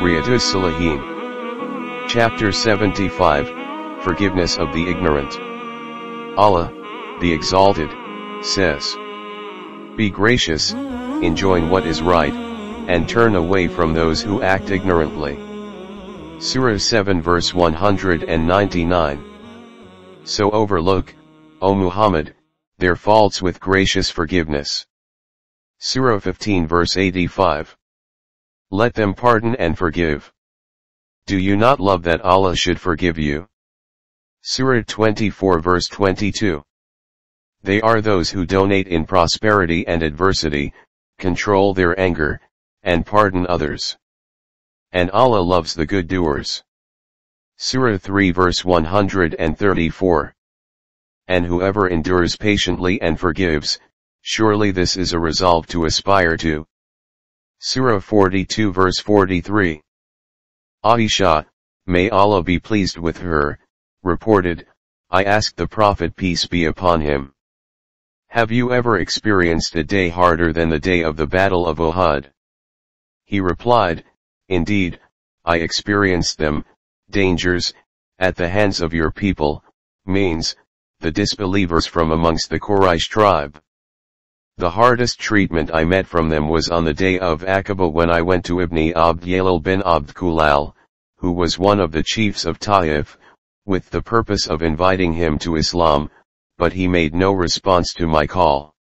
Riyadus Salihin. Chapter 75, Forgiveness of the Ignorant. Allah, the Exalted, says, Be gracious, enjoin what is right, and turn away from those who act ignorantly. Surah 7 verse 199. So overlook, O Muhammad, their faults with gracious forgiveness. Surah 15 verse 85. Let them pardon and forgive. Do you not love that Allah should forgive you? Surah 24 verse 22. They are those who donate in prosperity and adversity, control their anger, and pardon others. And Allah loves the good doers. Surah 3 verse 134. And whoever endures patiently and forgives, surely this is a resolve to aspire to. Surah 42 verse 43. Aisha, may Allah be pleased with her, reported, I asked the Prophet peace be upon him. Have you ever experienced a day harder than the day of the Battle of Uhud? He replied, Indeed, I experienced them, dangers, at the hands of your people, means, the disbelievers from amongst the Quraysh tribe. The hardest treatment I met from them was on the day of Aqaba when I went to Ibn Abd Yalil bin Abd Kulal, who was one of the chiefs of Taif, with the purpose of inviting him to Islam, but he made no response to my call.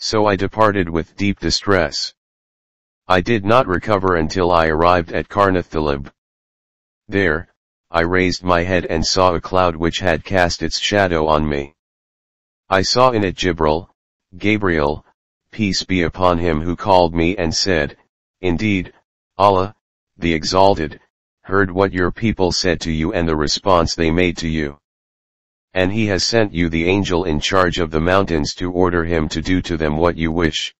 So I departed with deep distress. I did not recover until I arrived at Karnathalib. There, I raised my head and saw a cloud which had cast its shadow on me. I saw in it Jibril, Gabriel, peace be upon him who called me and said, Indeed, Allah, the Exalted, heard what your people said to you and the response they made to you. And he has sent you the angel in charge of the mountains to order him to do to them what you wish.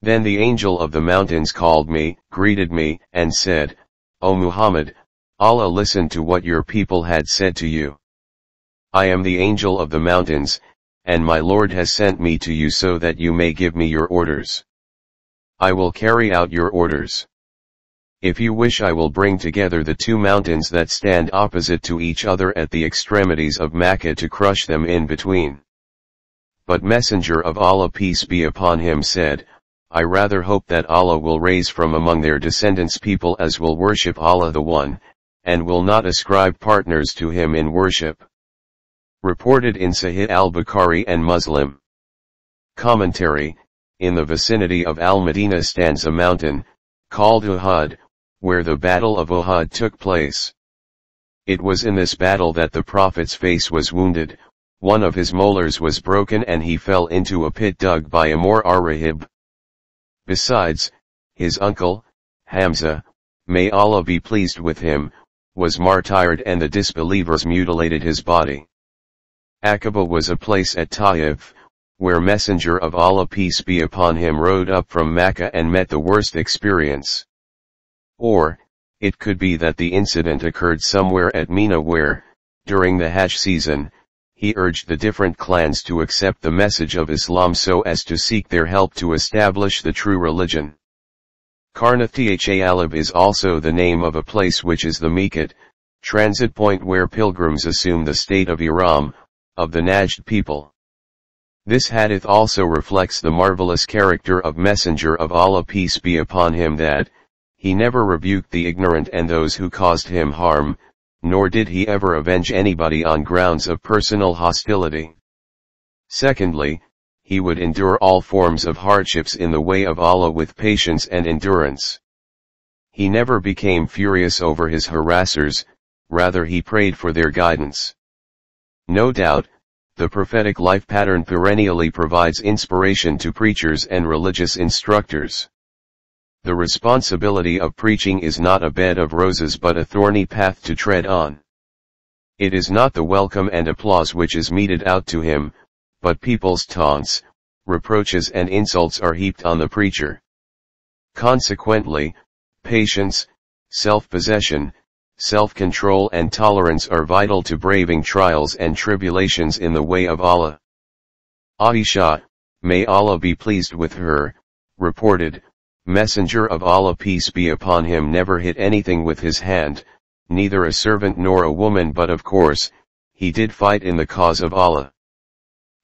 Then the angel of the mountains called me, greeted me, and said, O Muhammad, Allah listened to what your people had said to you. I am the angel of the mountains, and my Lord has sent me to you so that you may give me your orders. I will carry out your orders. If you wish I will bring together the two mountains that stand opposite to each other at the extremities of Makkah to crush them in between. But Messenger of Allah peace be upon him said, I rather hope that Allah will raise from among their descendants people as will worship Allah the One, and will not ascribe partners to him in worship. Reported in Sahih al-Bukhari and Muslim. Commentary, in the vicinity of Al-Madinah stands a mountain, called Uhud, where the Battle of Uhud took place. It was in this battle that the Prophet's face was wounded, one of his molars was broken and he fell into a pit dug by Amr ar-Rahib. Besides, his uncle, Hamza, may Allah be pleased with him, was martyred and the disbelievers mutilated his body. Aqaba was a place at Taif, where Messenger of Allah peace be upon him rode up from Mecca and met the worst experience. Or, it could be that the incident occurred somewhere at Mina where, during the Hajj season, he urged the different clans to accept the message of Islam so as to seek their help to establish the true religion. Karnathaalib is also the name of a place which is the Miqat, transit point where pilgrims assume the state of Ihram, of the Najd people. This hadith also reflects the marvelous character of Messenger of Allah peace be upon him that, he never rebuked the ignorant and those who caused him harm, nor did he ever avenge anybody on grounds of personal hostility. Secondly, he would endure all forms of hardships in the way of Allah with patience and endurance. He never became furious over his harassers, rather he prayed for their guidance. No doubt, the prophetic life pattern perennially provides inspiration to preachers and religious instructors. The responsibility of preaching is not a bed of roses but a thorny path to tread on. It is not the welcome and applause which is meted out to him, but people's taunts, reproaches and insults are heaped on the preacher. Consequently, patience, self-possession, self-control and tolerance are vital to braving trials and tribulations in the way of Allah. Aisha, may Allah be pleased with her, reported, Messenger of Allah peace be upon him never hit anything with his hand, neither a servant nor a woman but of course, he did fight in the cause of Allah.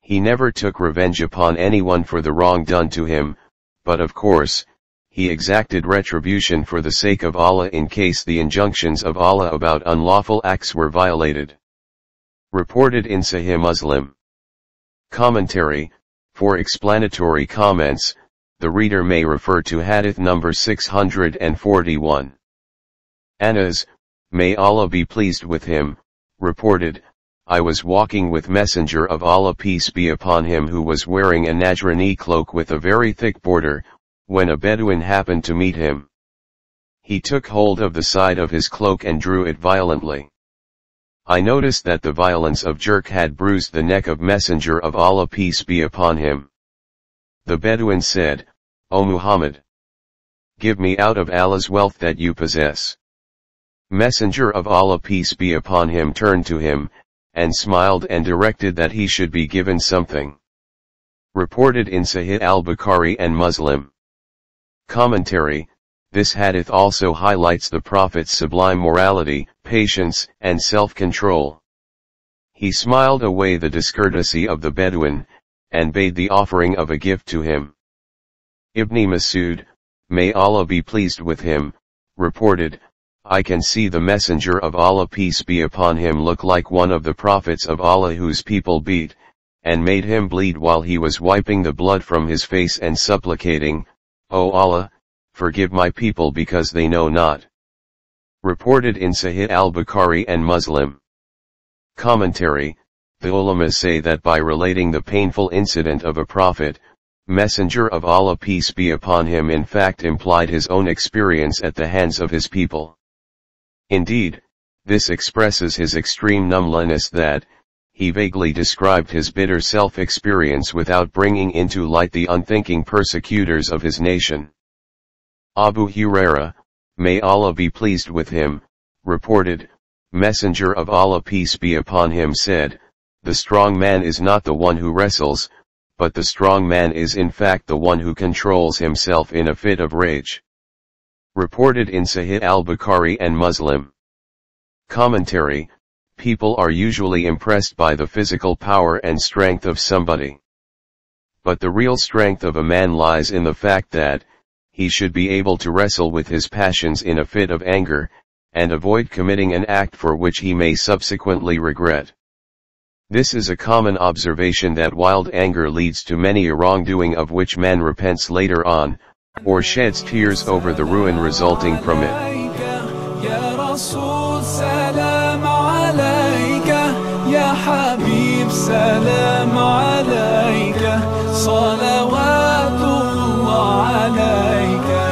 He never took revenge upon anyone for the wrong done to him, but of course, he exacted retribution for the sake of Allah in case the injunctions of Allah about unlawful acts were violated. Reported in Sahih Muslim. Commentary, for explanatory comments, the reader may refer to Hadith number 641. Anas, may Allah be pleased with him, reported, I was walking with Messenger of Allah peace be upon him who was wearing a Najrani cloak with a very thick border, when a Bedouin happened to meet him. He took hold of the side of his cloak and drew it violently. I noticed that the violence of jerk had bruised the neck of Messenger of Allah peace be upon him. The Bedouin said, O Muhammad! Give me out of Allah's wealth that you possess. Messenger of Allah peace be upon him turned to him, and smiled and directed that he should be given something. Reported in Sahih al-Bukhari and Muslim. Commentary, this hadith also highlights the Prophet's sublime morality, patience, and self-control. He smiled away the discourtesy of the Bedouin, and bade the offering of a gift to him. Ibn Masud, may Allah be pleased with him, reported, I can see the messenger of Allah peace be upon him look like one of the prophets of Allah whose people beat, and made him bleed while he was wiping the blood from his face and supplicating, O Allah, forgive my people because they know not. Reported in Sahih al-Bukhari and Muslim. Commentary, the ulama say that by relating the painful incident of a prophet, messenger of Allah peace be upon him in fact implied his own experience at the hands of his people. Indeed, this expresses his extreme numbness that, he vaguely described his bitter self-experience without bringing into light the unthinking persecutors of his nation. Abu Huraira, may Allah be pleased with him, reported, Messenger of Allah peace be upon him said, the strong man is not the one who wrestles, but the strong man is in fact the one who controls himself in a fit of rage. Reported in Sahih al-Bukhari and Muslim. Commentary, people are usually impressed by the physical power and strength of somebody. But the real strength of a man lies in the fact that, he should be able to wrestle with his passions in a fit of anger, and avoid committing an act for which he may subsequently regret. This is a common observation that wild anger leads to many a wrongdoing of which man repents later on, or sheds tears over the ruin resulting from it. عليك يا حبيب سلام عليك صلوات الله عليك.